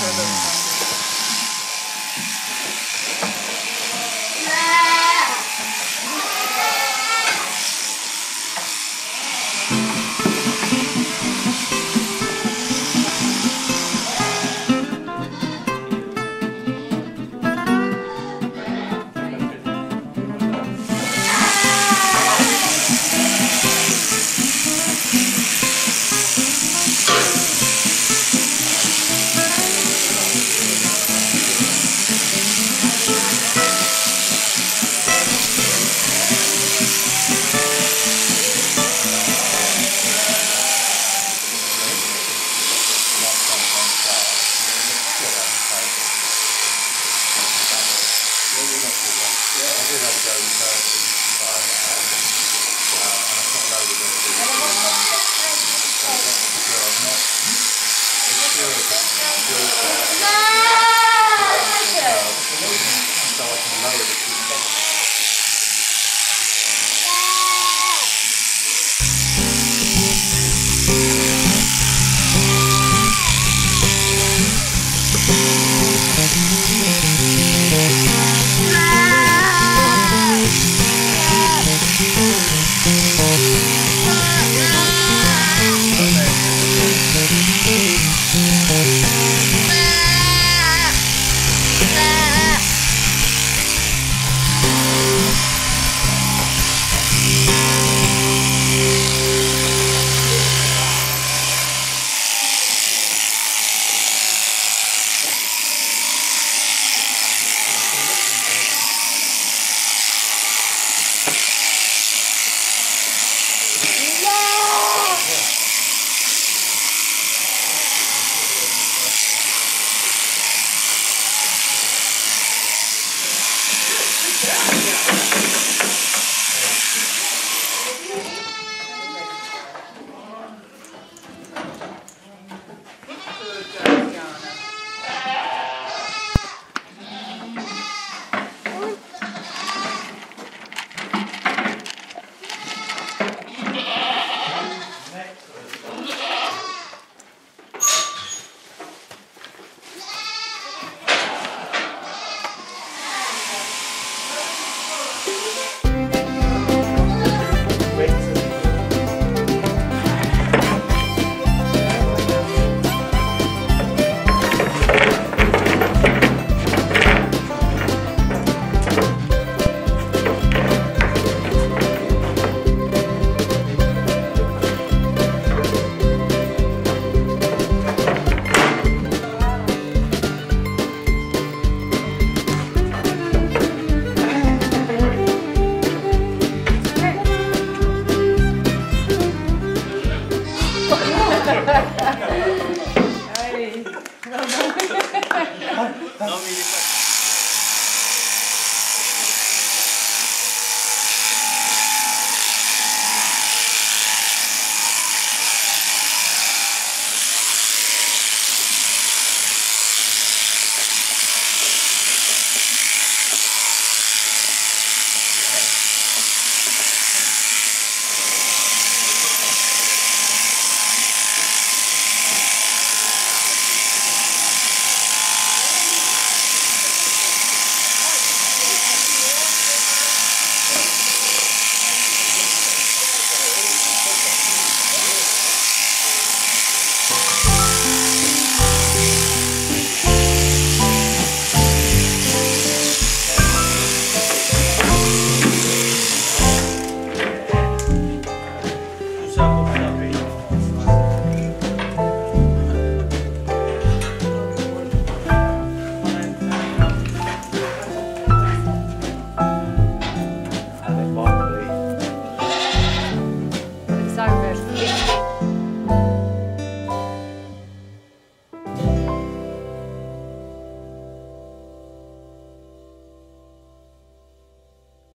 try the.